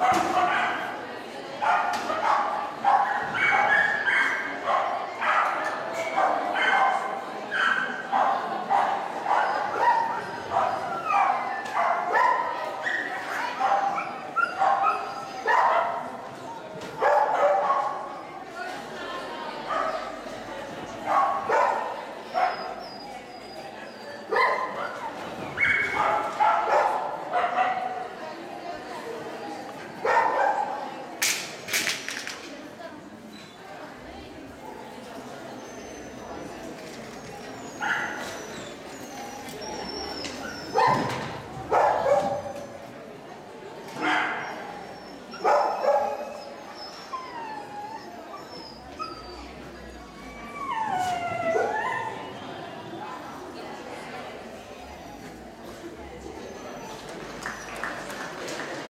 Perfect.